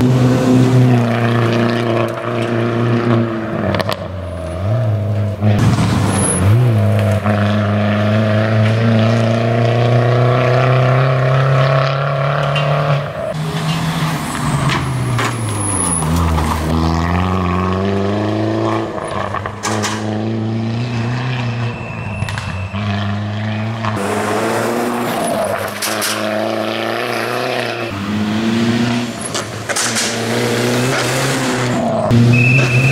Yeah. Música